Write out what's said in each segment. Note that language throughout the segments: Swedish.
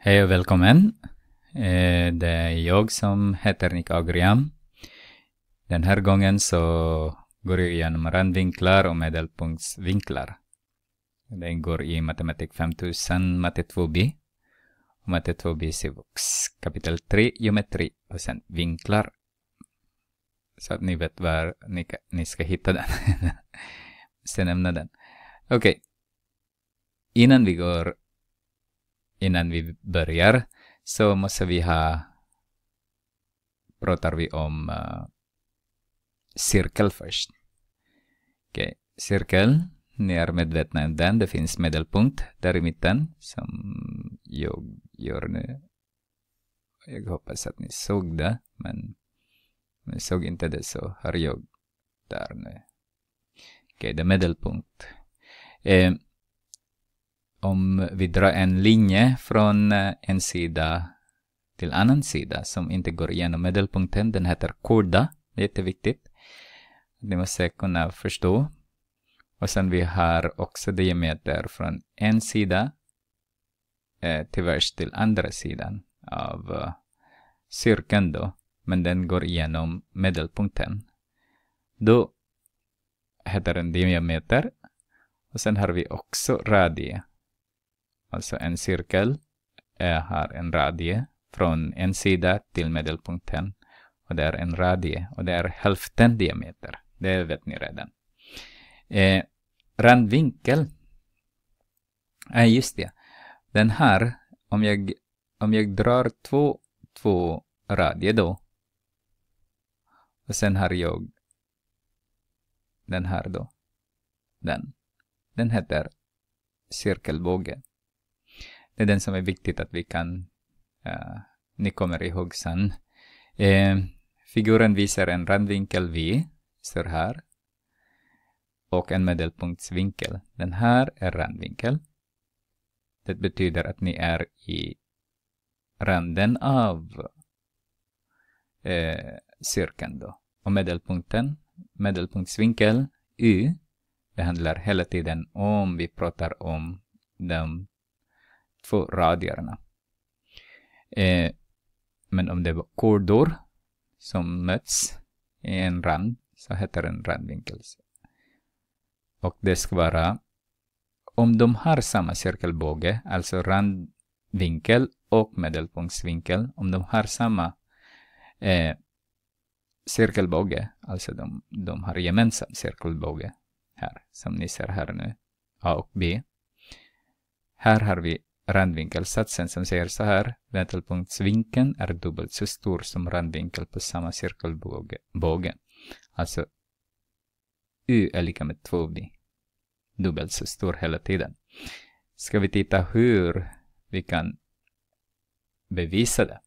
Hej och välkommen. Eh, det är jag som heter Nick Agriam. Den här gången så går jag igenom randvinklar och medelpunktsvinklar. Det ingår i Matematik 5000, Matte 2b. Och Matte 2b Civux. Kapitel 3, geometri och sen vinklar. Så att ni vet var ni, ni ska hitta den. sen nämna den. Okej. Innan vi går innan vi börjar så måste vi ha pratar vi om uh, cirkel först. Okej, cirkel. Ni är medvetna om den. Det finns medelpunkt där i mitten som jag gör nu. Jag hoppas att ni såg det, men om ni såg inte det så har jag där nu. Okej, det är medelpunkt. Eh, om vi drar en linje från eh, en sida till annan sida som inte går igenom medelpunkten, den heter kurda. Det är jätteviktigt. Ni måste kunna förstå. Och sen vi har också diameter från en sida eh, tvärs till andra sidan av eh, cirkeln då. Men den går igenom medelpunkten. Då heter den diameter. Och sen har vi också radie. Alltså en cirkel eh, har en radie från en sida till medelpunkten. Och det är en radie och det är hälften diameter. Det vet ni redan. Eh, randvinkel. Ja, eh, just det. Den här, om jag, om jag drar två, två radier då. Och sen har jag den här då. Den. Den heter cirkelbåge. Det är den som är viktigt att vi kan, uh, ni kommer ihåg sen. Uh, figuren visar en randvinkel V, står här. Och en medelpunktsvinkel. Den här är randvinkel. Det betyder att ni är i randen av uh, cirkeln då. Och medelpunkten, medelpunktsvinkel Y, det handlar hela tiden om vi pratar om de för radierna. Eh, men om det var kordor som möts i en rand så heter den randvinkel. Och det ska vara om de har samma cirkelbåge, alltså randvinkel och medelpunktsvinkel, om de har samma eh, cirkelbåge, alltså de, de har gemensam cirkelbåge här, som ni ser här nu, A och B. Här har vi randvinkelsatsen som säger så här. Medelpunktsvinkeln är dubbelt så stor som randvinkel på samma cirkelbåge. Alltså, U är lika med 2B. Dubbelt så stor hela tiden. Ska vi titta hur vi kan bevisa det?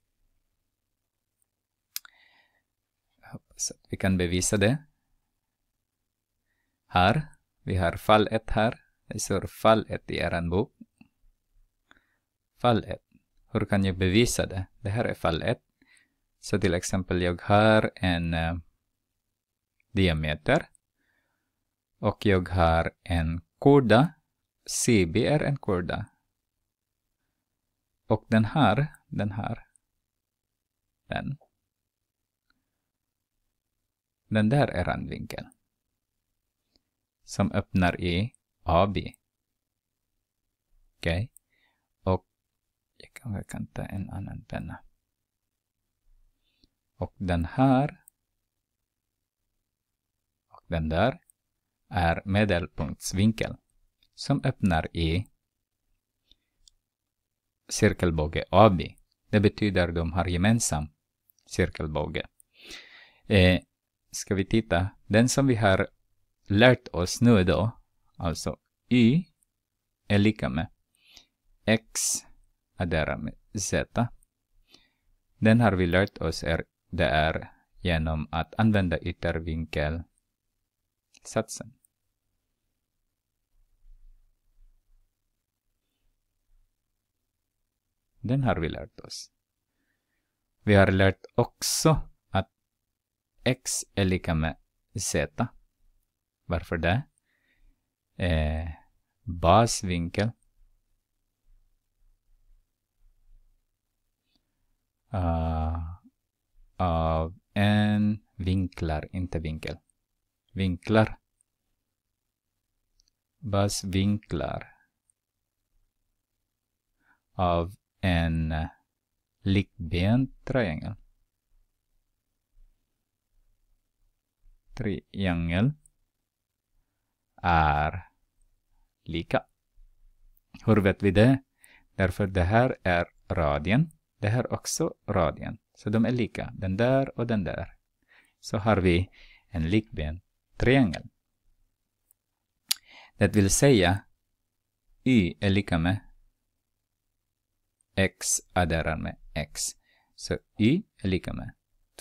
Jag hoppas att vi kan bevisa det. Här, vi har fall 1 här. Det står fall 1 i er bok fall 1. Hur kan jag bevisa det? Det här är fall 1. Så till exempel jag har en uh, diameter och jag har en kurda. CB är en kurda. Och den här, den här, den. Den där är randvinkel. Som öppnar i AB. Okej. Okay. Jag kanske kan ta en annan penna. Och den här och den där är medelpunktsvinkel som öppnar i cirkelbåge AB. Det betyder de har gemensam cirkelbåge. Eh, ska vi titta? Den som vi har lärt oss nu då, alltså Y är lika med X addera med z. Den har vi lärt oss är, det är genom att använda yttervinkelsatsen. Den har vi lärt oss. Vi har lärt också att x är lika med z. Varför det? Eh, basvinkel uh, av en vinklar, inte vinkel. Vinklar. Basvinklar av en likbent triangel. Triangel är lika. Hur vet vi det? Därför det här är radien. Det här är också radien. Så de är lika. Den där och den där. Så har vi en likben triangel. Det vill säga y är lika med x adderar med x. Så y är lika med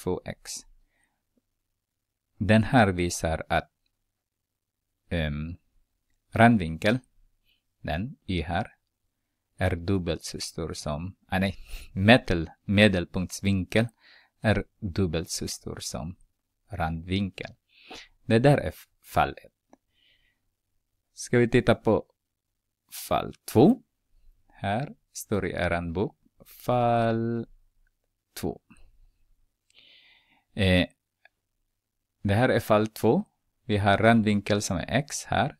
2x. Den här visar att um, randvinkel, den y här, är dubbelt så stor som, ah, nej, metal, medelpunktsvinkel är dubbelt så stor som randvinkel. Det där är fallet. Ska vi titta på fall 2. Här står i er bok. Fall 2. Eh, det här är fall 2. Vi har randvinkel som är x här.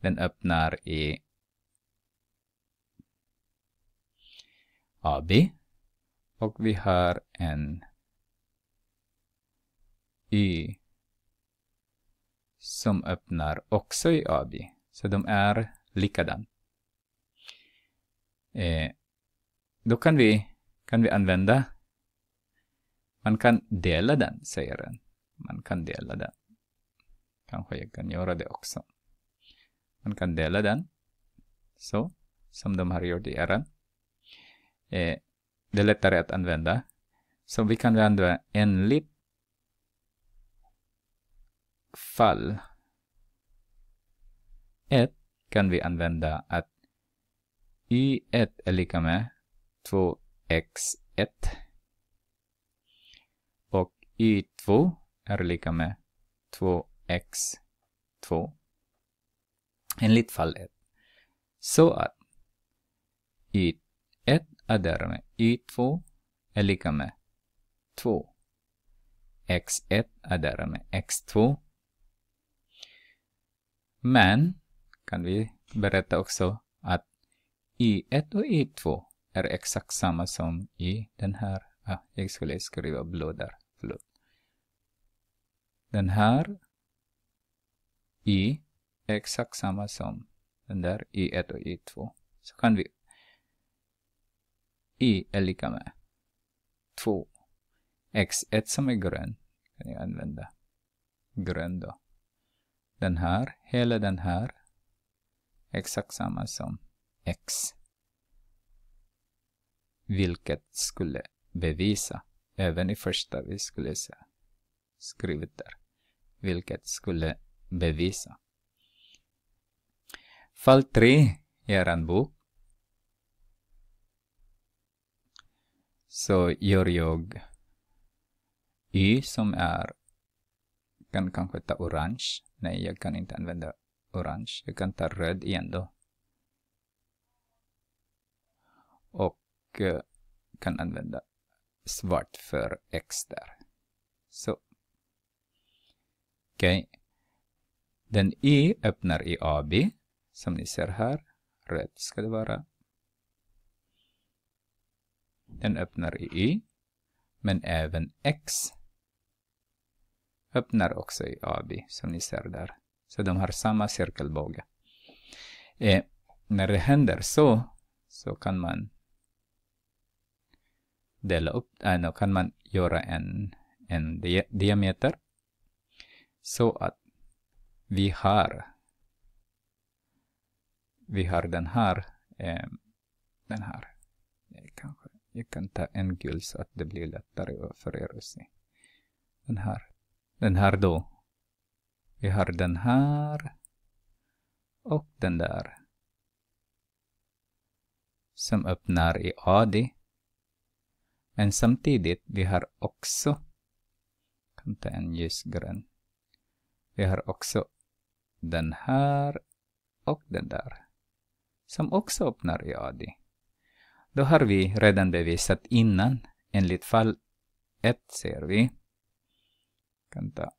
Den öppnar i AB. Och vi har en Y som öppnar också i AB. Så de är likadan. Eh, då kan vi, kan vi använda, man kan dela den, säger den. Man kan dela den. Kanske jag kan göra det också. Man kan dela den. Så, som de har gjort i eran. Eh, det är lättare att använda. Så vi kan använda enligt fall 1 kan vi använda att y1 är lika med 2x1 och y2 är lika med 2x2 enligt fall 1. Så att y1 adderar med y2 är lika med 2. x1 adderar med x2. Men kan vi berätta också att y1 och y2 är exakt samma som i den här. Ah, jag skulle skriva blå där. Förlåt. Den här y är exakt samma som den där y1 och y2. Så kan vi y är lika med 2 x1 som är grön kan jag använda grön då. Den här, hela den här exakt samma som x. Vilket skulle bevisa, även i första vi skulle se skrivet där, vilket skulle bevisa. Fall 3 i er bok. Så gör jag y som är, kan kanske ta orange. Nej, jag kan inte använda orange. Jag kan ta röd igen då. Och eh, kan använda svart för x där. Så. Okej. Okay. Den y öppnar i AB, som ni ser här. Röd ska det vara. Den öppnar i y, men även x öppnar också i AB, som ni ser där. Så de har samma cirkelbåge. Eh, när det händer så, så kan man dela upp, äh, kan man göra en, en di diameter så att vi har vi har den här eh, den här kanske, jag kan ta en gul så att det blir lättare för er att se den här den här då vi har den här och den där som öppnar i AD. Men samtidigt, vi har också kan ta en ljusgrön. Vi har också den här och den där som också öppnar i AD. Då har vi redan bevisat innan. Enligt fall 1 ser vi. kan ta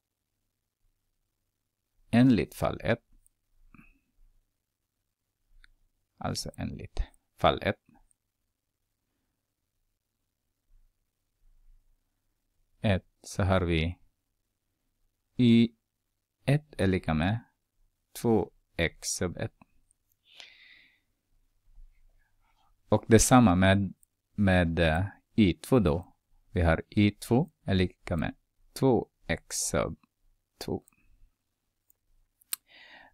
enligt fall 1. Alltså enligt fall 1. 1 så har vi y1 är lika med 2x sub 1. Och detsamma med, med eh, y2 då. Vi har y2 är lika med 2x sub 2.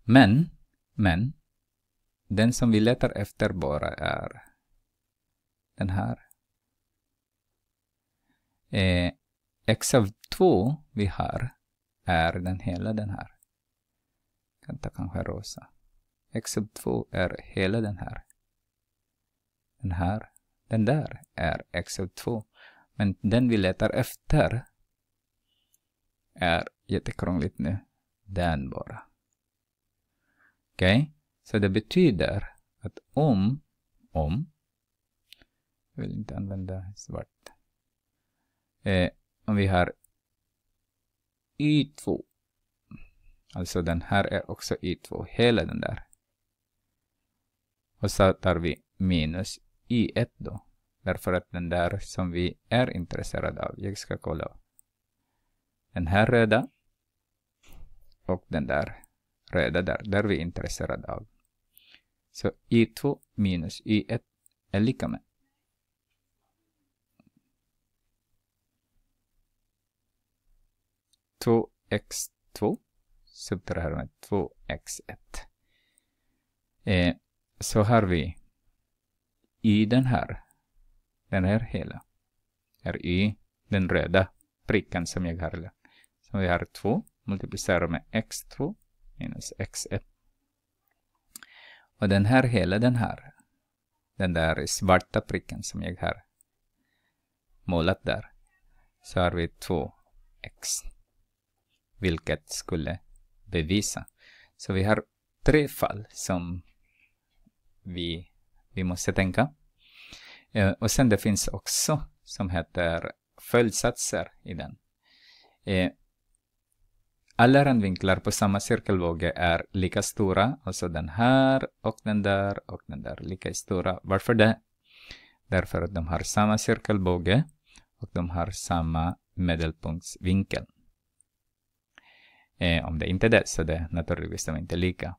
Men, men, den som vi letar efter bara är den här. Eh, x av 2 vi har är den hela den här. Jag kan ta kanske rosa. x av 2 är hela den här. Den här. Den där är Excel2. Men den vi letar efter är jättekrångligt nu. Den bara. Okej? Okay? Så det betyder att om, om, jag vill inte använda svart. Eh, om vi har y2, alltså den här är också y2, hela den där. Och så tar vi minus i1 då. Därför att den där som vi är intresserade av, jag ska kolla. Den här röda och den där röda där, där vi är intresserade av. Så I2 minus I1 är lika med 2x2 subtraherar med 2x1. Eh, så har vi i den här, den här hela, är i den röda pricken som jag har. Så vi har 2 multiplicerar med x2 minus x1. Och den här hela den här, den där svarta pricken som jag har målat där, så har vi 2x vilket skulle bevisa. Så vi har tre fall som vi, vi måste tänka. Eh, och sen det finns också som heter följdsatser i den. Eh, alla randvinklar på samma cirkelbåge är lika stora, alltså den här och den där och den där lika stora. Varför det? Därför att de har samma cirkelbåge och de har samma medelpunktsvinkel. Eh, om det inte är det, så det naturligtvis de inte lika.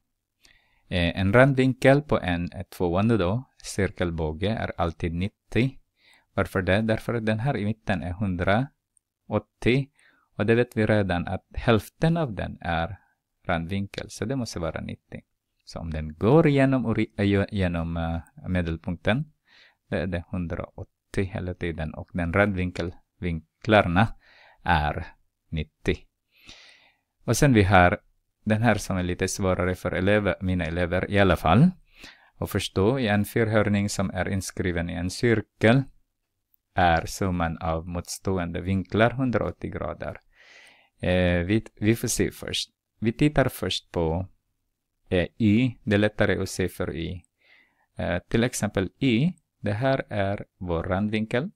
Eh, en randvinkel på en tvåande då, cirkelbåge, är alltid 90. Varför det? Därför att den här i mitten är 180. Och det vet vi redan att hälften av den är randvinkel, så det måste vara 90. Så om den går eh, genom, genom medelpunkten, det är det 180 hela tiden och den randvinkelvinklarna är 90. Och sen vi har den här som är lite svårare för elever, mina elever i alla fall att förstå. I en fyrhörning som är inskriven i en cirkel är summan av motstående vinklar 180 grader. Eh, vi, vi får se först. Vi tittar först på eh, y. Det är lättare att se för y. Eh, till exempel y. Det här är vår randvinkel.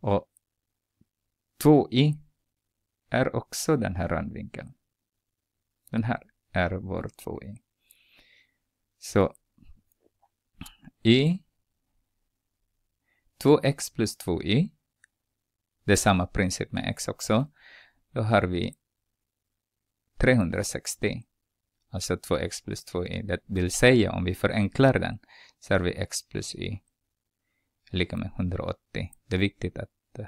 Och 2i är också den här randvinkeln. Den här är vår 2i. Så i 2x plus 2i, det är samma princip med x också, då har vi 360, alltså 2x plus 2i. Det vill säga om vi förenklar den så har vi x plus y lika med 180. Det är viktigt att eh,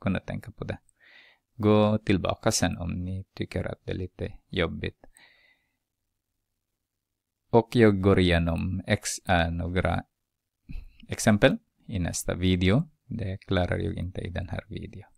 kunna tänka på det. Gå tillbaka sen om ni tycker att det är lite jobbigt. Och jag går igenom ex äh, några exempel i nästa video. Det klarar jag inte i den här videon.